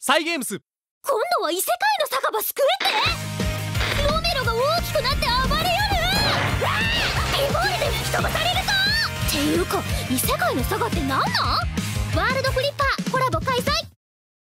サイゲームス。今度は異世界の酒場救えって。ロメロが大きくなって暴れよるピボールで吹き飛ばされるぞ！っていうか異世界のサガって何なん？